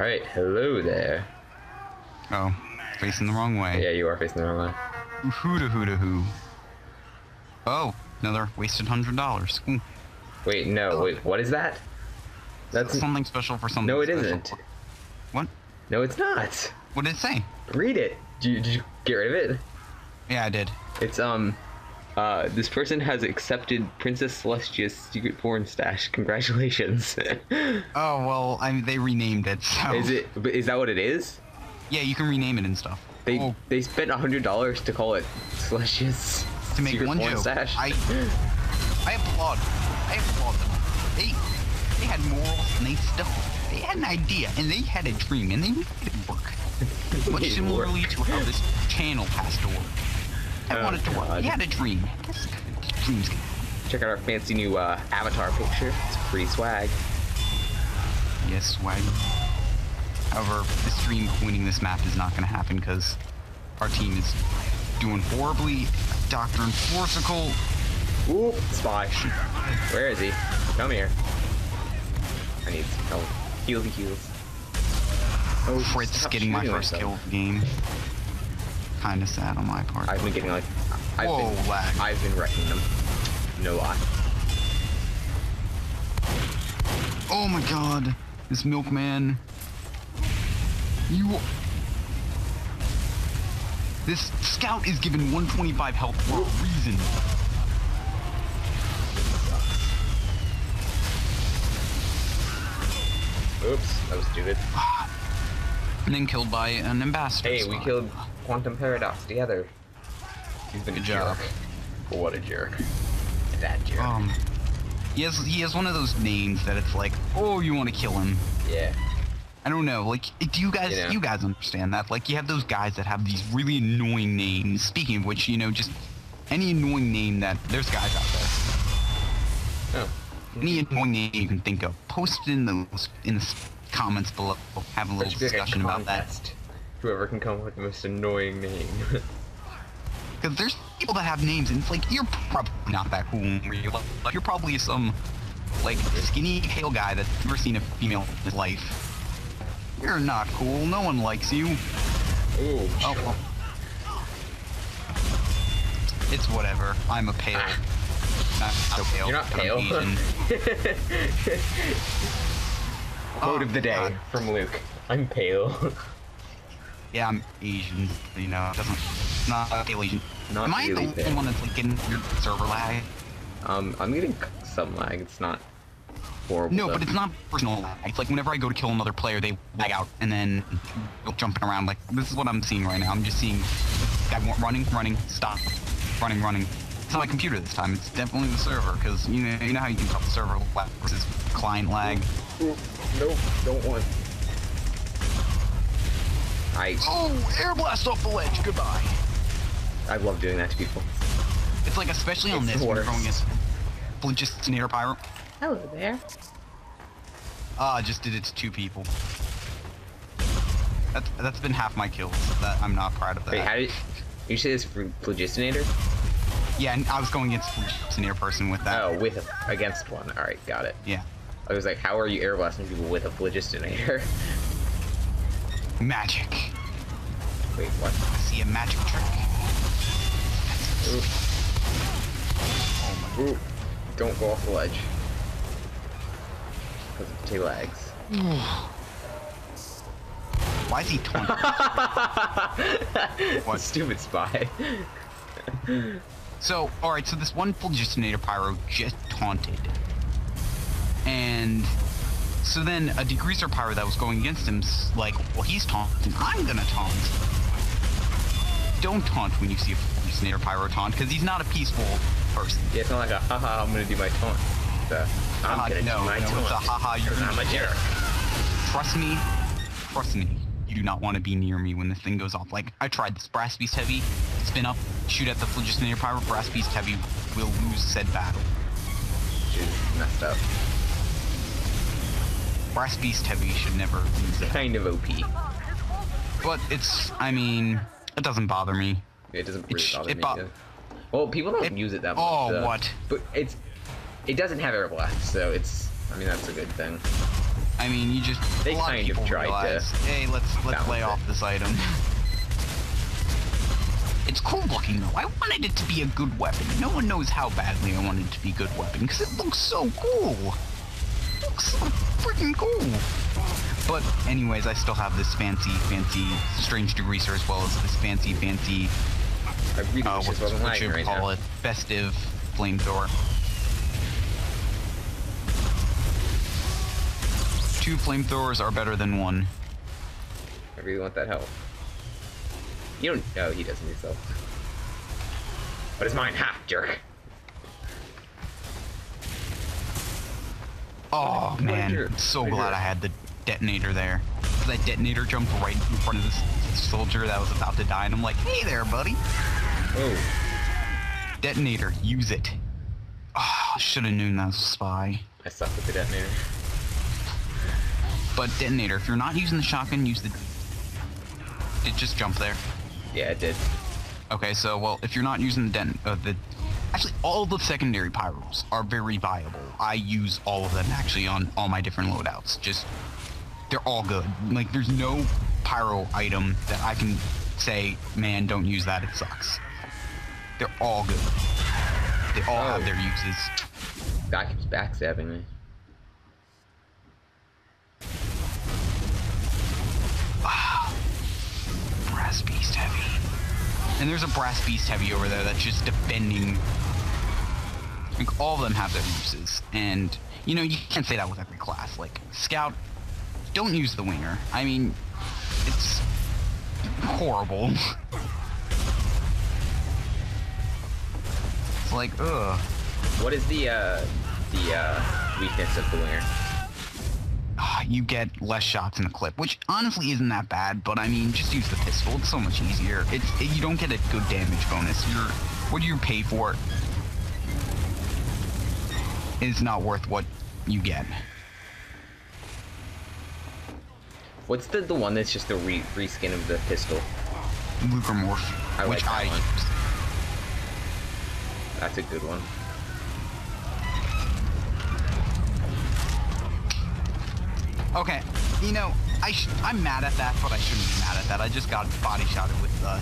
Alright, hello there. Oh, facing the wrong way. Yeah, you are facing the wrong way. Who da who da who. Oh, another wasted hundred dollars. Ooh, Wait, no, wait, what is that? That's something special for something. no, it isn't. What? No, it's not. What did it say? Read it. Did you, did you get rid of it? Yeah, I did. It's um, uh, this person has accepted Princess Celestia's secret porn stash. Congratulations. Oh well, I mean, they renamed it. So. is it? but Is that what it is? Yeah, you can rename it and stuff. They oh, they spent a hundred dollars to call it Celestia's to make secret one porn joke. stash. I, I applaud. I applaud them. They, they had morals and they still, they had an idea and they had a dream and they made it work. Much similarly work. to how this channel has to work. I Oh, wanted to work. God. He had a dream. This dreams can Check out our fancy new uh, avatar picture. It's pretty swag. Yes, swag. However, the stream of winning this map is not going to happen because our team is doing horribly. Doctor and Forcicle. Ooh, spy. Where is he? Come here. I need some help. Heal the heals. Oh, Fritz getting my first myself. kill of the game. Kinda sad on my part. I've been getting like, I've Whoa, been, lag. I've been wrecking them. No lie. Oh my god, this milkman. You. This scout is given 125 health for a reason. Oops, that was stupid. And then killed by an ambassador. Hey, we killed Quantum Paradox together. He's been Good a job. jerk. What a jerk. That jerk. Um. He has, he has one of those names that it's like, oh, you want to kill him. yeah. I don't know. Like, do you guys, You know. you guys understand that? Like, you have those guys that have these really annoying names. Speaking of which, you know, just any annoying name that there's guys out there. Oh. Any annoying name you can think of, post it in the in the comments below. Have a little That should be a discussion about that. Whoever can come up with the most annoying name. Because there's people that have names, and it's like you're probably not that cool in real life. Like, you're probably some like skinny, pale guy that's never seen a female in his life. You're not cool. No one likes you. Ooh. Oh, well. It's whatever. I'm a pale. Not so pale. You're not pale. Quote Oh, of the oh, day God. from Luke. I'm pale. Yeah, I'm Asian. You know, it doesn't. Not pale Asian. Not Am I really the pale. one that's like getting your server lag? um, I'm getting some lag. It's not horrible. No, though. but it's not personal lag. It's like whenever I go to kill another player, they lag out and then jumping around. Like this is what I'm seeing right now. I'm just seeing guy wa- running, running, stop, running, running. It's not my computer this time. It's definitely the server because you know you know how you can tell the server lag versus client lag. Ooh, Nope, don't want. I Oh, air blast off the ledge. Goodbye. I love doing that to people. It's like especially on It's this the when you're worst. going against Blitchinator Pyro. Hello there. Ah, I just did it to two people. That's that's been half my kills. That I'm not proud of that. Wait, how did you say this for Phlogistinator? Yeah, and I was going against Blitchinator person with that. Oh, with a, against one. All right, got it. Yeah. I was like, how are you air blasting people with a Phlogistinator? Magic. Wait, what? I see a magic trick. Ooh. Oh Ooh. Don't go off the ledge. Because of T lags. Why is he taunting? What? Stupid spy. so, alright, so this one Phlogistinator Pyro just taunted. And so then a Degreaser Pyro that was going against him's like, well, he's taunting. I'm gonna taunt. Don't taunt when you see a Phlogistinator Pyro taunt, because he's not a peaceful person. yeah, it's not like a haha, I'm gonna do my taunt. It's a, I'm Uh, gonna no, do my no, taunt. it's a haha, you're I'm a jerk. Trust me, trust me. You do not want to be near me when this thing goes off. Like, I tried this. Brass Beast Heavy, spin up, shoot at the Phlogistinator Pyro. Brass Beast Heavy will lose said battle. Dude, messed up. Brass Beast Heavy should never lose it. Kind of OP. But it's, I mean, it doesn't bother me. It doesn't really sh- bother it me. bo- either. well, people don't it- use it that much. oh, what? But it's it doesn't have air blast, so it's I mean that's a good thing. I mean, you just They a lot kind of of people tried to realize, hey, let's let's lay off this item. It's cool looking though. I wanted it to be a good weapon. No one knows how badly I wanted it to be a good weapon because it looks so cool. It looks so freaking cool. But anyways, I still have this fancy, fancy strange degreaser as well as this fancy, fancy I really uh, what, what you right call now. it, festive flamethrower. Two flamethrowers are better than one. I really want that help. You don't. No, he doesn't use those. But it's mine, ha, jerk. Oh man. So Right glad here. I had the detonator there. That detonator jumped right in front of this soldier that was about to die, and I'm like, hey there, buddy. Oh, Detonator, use it. Oh, should have known that was a spy. I suck with the detonator. But detonator, if you're not using the shotgun, use the. It just jump there. Yeah, it did. Okay, so well, if you're not using the den, uh, the actually all the secondary pyros are very viable. I use all of them actually on all my different loadouts. Just they're all good. Like there's no pyro item that I can say, man, don't use that. It sucks. They're all good. They all have Oh. their uses. Guy keeps backstabbing me. Brass beast heavy. And there's a brass beast heavy over there that's just defending. Like all of them have their uses, and you know you can't say that with every class. Like scout, don't use the winger. I mean, it's horrible. it's like ugh. What is the uh the uh weakness of the winger? Ah, You get less shots in a clip, which honestly isn't that bad. But I mean, just use the pistol. It's so much easier. It's it, you don't get a good damage bonus. You're what do you pay for? Is not worth what you get. What's the the one that's just the re reskin of the pistol? Lugermorph, I like that I one. That's a good one. Okay, you know, I sh- I'm mad at that, but I shouldn't be mad at that. I just got body shotted with uh,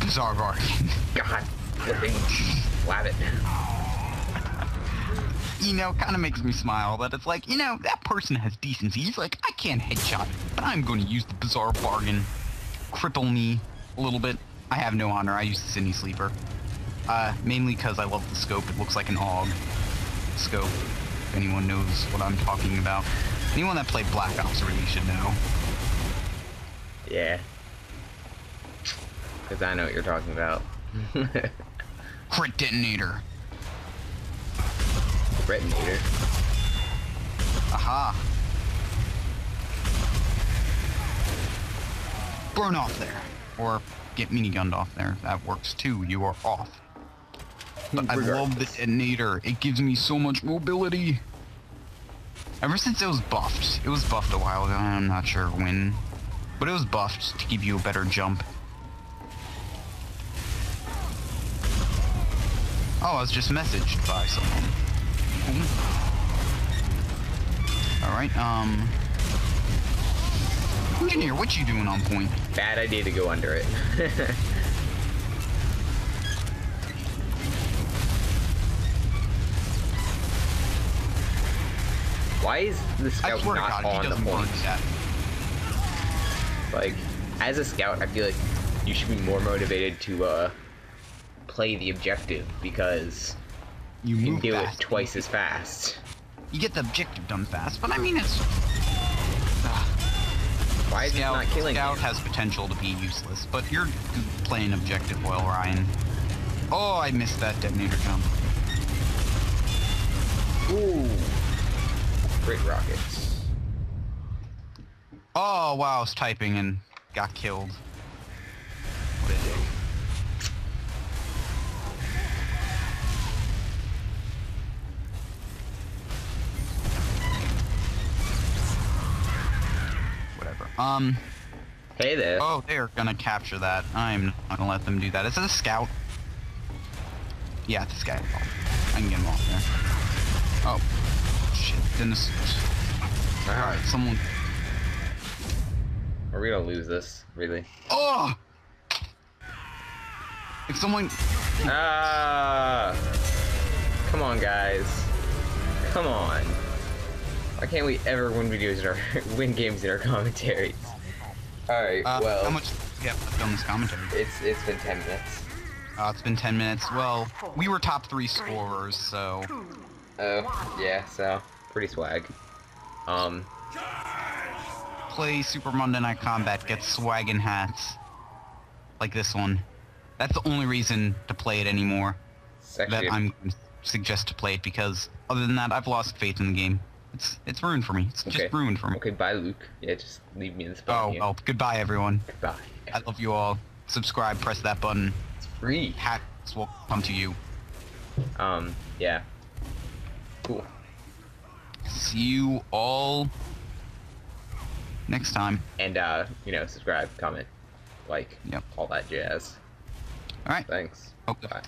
Bazaar Bargain. God, flipping, it. you know, kind of makes me smile that it's like, you know, that person has decency. He's like, I can't headshot, but I'm going to use the bazaar bargain, cripple me a little bit. I have no honor. I use the Sydney Sleeper. Uh, mainly because I love the scope. It looks like an AUG scope. If anyone knows what I'm talking about. Anyone that played Black Ops really should know. Yeah. Cause I know what you're talking about. Crit detonator. Retinator. Aha. Burn off there. Or get minigunned off there. That works too. You are off. But I love the detonator. It gives me so much mobility. Ever since it was buffed. It was buffed a while ago. I'm not sure when. But it was buffed to give you a better jump. Oh, I was just messaged by someone. Alright, um... Engineer, what you doing on point? Bad idea to go under it. Why is the scout not God, on the point? Like, as a scout, I feel like you should be more motivated to uh, play the objective because You you can do it twice as fast. You get the objective done fast, but I mean it's... Why is it Scout, not killing Scout you? has potential to be useless, but you're playing objective well, Ryan. Oh, I missed that detonator jump. Great rockets. Oh, wow, I was typing and got killed. What a dick. Whatever. Um, Hey there. oh, they're gonna capture that. I'm not gonna let them do that. Is it a scout? Yeah, it's a scout. I can get him off there. Shit. Alright, someone. Are we gonna lose this? Really? Oh! If someone. Ah! Come on, guys. Come on. Why can't we ever win videos in our win games in our commentaries? All right. Uh, well, how much we have left on this commentary? it's it's been ten minutes. Uh, it's been 10 minutes. Well, we were top three scorers, so. Oh, yeah. So pretty swag. Um, Play Super Monday Night Combat, get swaggin' hats. Like this one. That's the only reason to play it anymore. That I'm suggest to play it because other than that, I've lost faith in the game. It's it's ruined for me. It's okay. just ruined for me. Okay, bye, Luke. Yeah, just leave me in the spot. Oh here. well, goodbye everyone. Goodbye. I love you all. Subscribe, press that button. It's free. Hats will come to you. Um, yeah. Cool. See you all next time. And uh, you know, subscribe, comment, like, Yep. all that jazz. All right. Thanks. Okay. Bye.